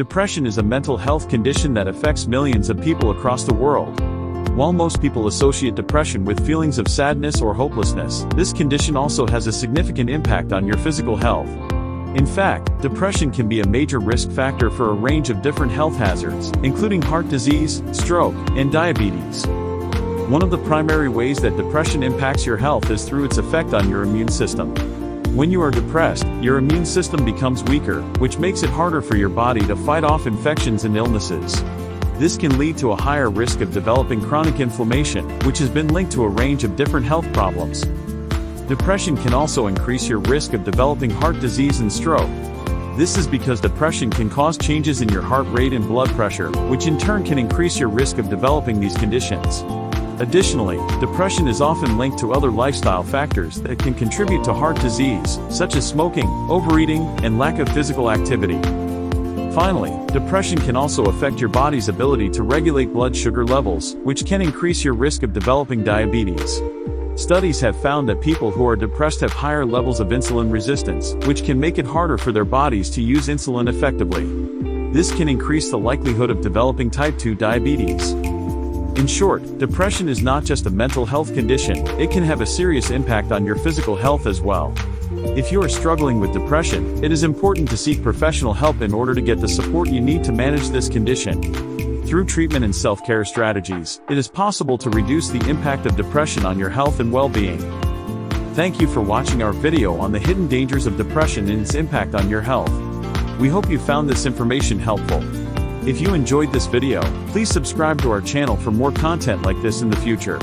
Depression is a mental health condition that affects millions of people across the world. While most people associate depression with feelings of sadness or hopelessness, this condition also has a significant impact on your physical health. In fact, depression can be a major risk factor for a range of different health hazards, including heart disease, stroke, and diabetes. One of the primary ways that depression impacts your health is through its effect on your immune system. When you are depressed, your immune system becomes weaker, which makes it harder for your body to fight off infections and illnesses. This can lead to a higher risk of developing chronic inflammation, which has been linked to a range of different health problems. Depression can also increase your risk of developing heart disease and stroke. This is because depression can cause changes in your heart rate and blood pressure, which in turn can increase your risk of developing these conditions. Additionally, depression is often linked to other lifestyle factors that can contribute to heart disease, such as smoking, overeating, and lack of physical activity. Finally, depression can also affect your body's ability to regulate blood sugar levels, which can increase your risk of developing diabetes. Studies have found that people who are depressed have higher levels of insulin resistance, which can make it harder for their bodies to use insulin effectively. This can increase the likelihood of developing type 2 diabetes. In short, depression is not just a mental health condition, it can have a serious impact on your physical health as well. If you are struggling with depression, it is important to seek professional help in order to get the support you need to manage this condition. Through treatment and self-care strategies, it is possible to reduce the impact of depression on your health and well-being. Thank you for watching our video on the hidden dangers of depression and its impact on your health. We hope you found this information helpful. If you enjoyed this video, please subscribe to our channel for more content like this in the future.